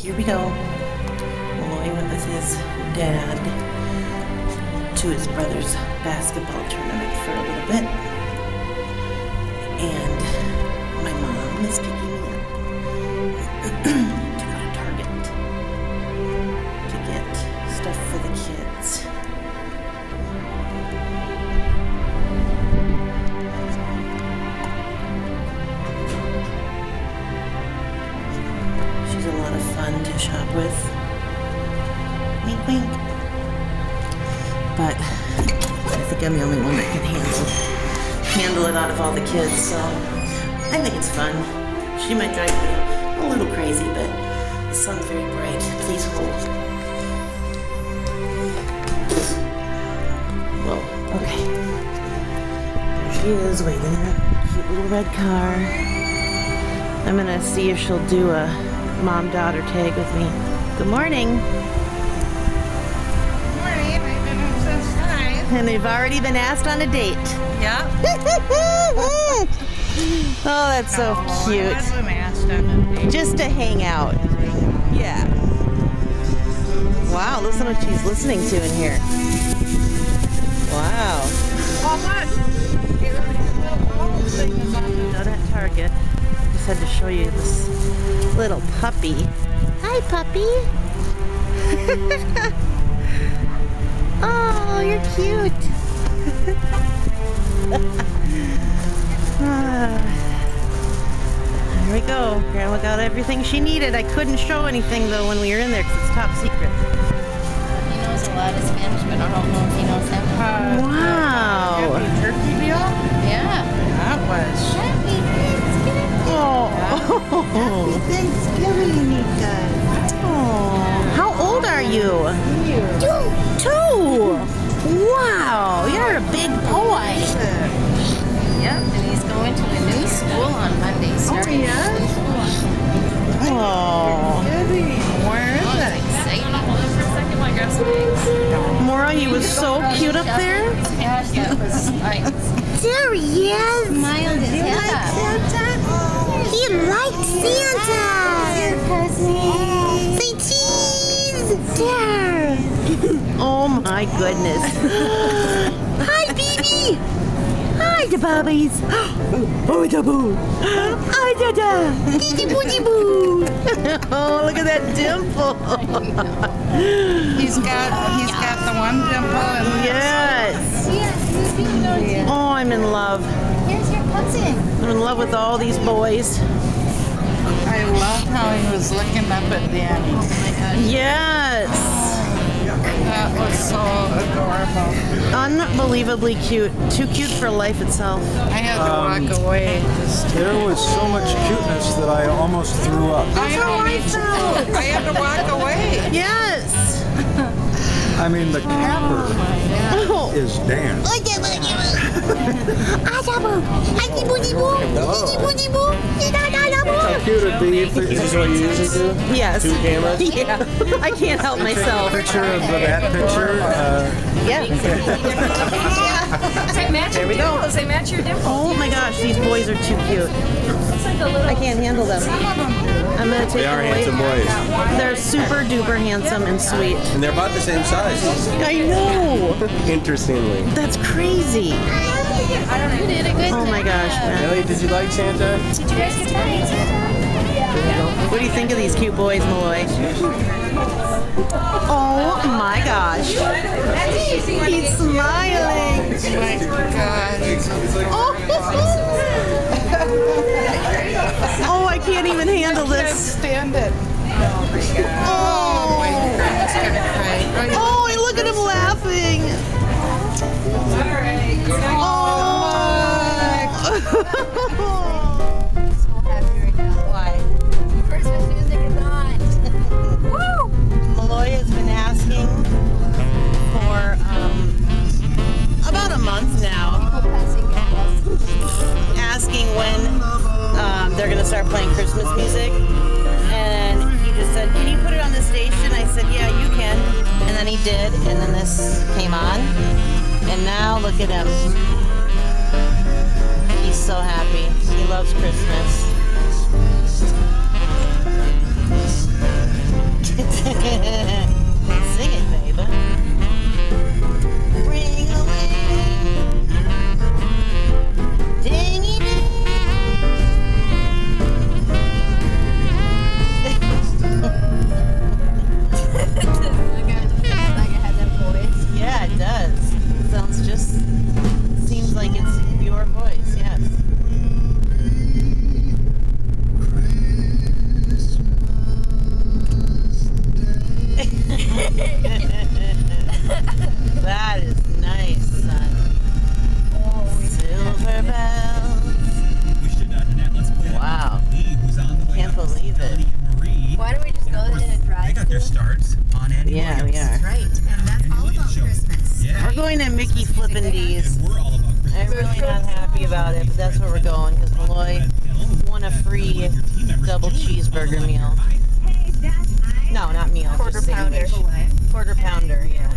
here we go. Went with his dad to his brother's basketball tournament for a little bit. And my mom is picking me shop with. Wink, wink. But I think I'm the only one that can handle handle it out of all the kids, so I think it's fun. She might drive me a little crazy, but the sun's very bright. Please hold. Whoa, okay. There she is, waiting in that cute little red car. I'm gonna see if she'll do a mom daughter tag with me. Good morning. Morning, I've been home since five. And they've already been asked on a date. Yeah. oh, that's so Oh, cute. wasn't asked on a. Just to hang out. Yeah. Wow, listen what she's listening to in here. Wow. Oh, look. Here's a little ball thing is on the- at Target. Just had to show you this little puppy. Hi, puppy. oh, you're cute. Ah. There we go. Grandma got everything she needed. I couldn't show anything though when we were in there because it's top secret. He knows a lot of Spanish, but I don't know if he knows that. Uh, Wow. Turkey deal? Yeah. That was. Thanksgiving, Nika. Oh. How old are you? Two. Two. Wow, you're a big boy. Yep. And he's going to a new school on Monday. Oh, Starting yeah? new school. Oh. Where is Oh, it? Mora, he was so cute up there. Gosh, that was nice. There he is. Smiled his head off. He liked Santa. Say cheese. There. oh my goodness. Hi, baby. Hi, the bobbies. Oh, da boo. Hi, da da. Dee boo dee boo. Oh, look at that dimple. He's got, he's got the one dimple and yes. Yes, Oh, I'm in love. Here's your cousin. I'm in love with all these boys. I love how he was looking up at Danny. Yes. That was so adorable. Unbelievably cute. Too cute for life itself. I had to Um, walk away. There was so much cuteness that I almost threw up. I know, me too. I had to walk away. Yes. I mean, the capper Oh. is Dan. How cute it'd be if it Is this what you usually do? Yes. Two cameras? Yeah. I can't help myself. picture of that picture. Uh, Yeah. There we go. They match your dimple. Oh my gosh, these boys are too cute. I can't handle them. I'm gonna take They are them away. handsome boys. They're super duper handsome and sweet. And they're about the same size. I know. Interestingly. That's crazy. You did a good Oh my gosh, man. Ellie, did you like Santa? Did you guys get to meet Santa? What do you think of these cute boys, Malloy? Oh my gosh. He's smiling. Oh My God. Oh, I can't even handle this. I Can't stand it. Oh, Grandma's gonna oh, did, and then this came on, and now look at him so happy. She loves Christmas. their starts on Andy Yeah, we Williams. are. Right, and that's all about Christmas. Yeah. We're going to Mickey Flippin' D's. And we're all about Christmas. I'm really not happy about it, but that's where we're going because Malloy won a free double cheeseburger meal. No, not meal. Quarter just sandwich. pounder. Quarter pounder, yeah.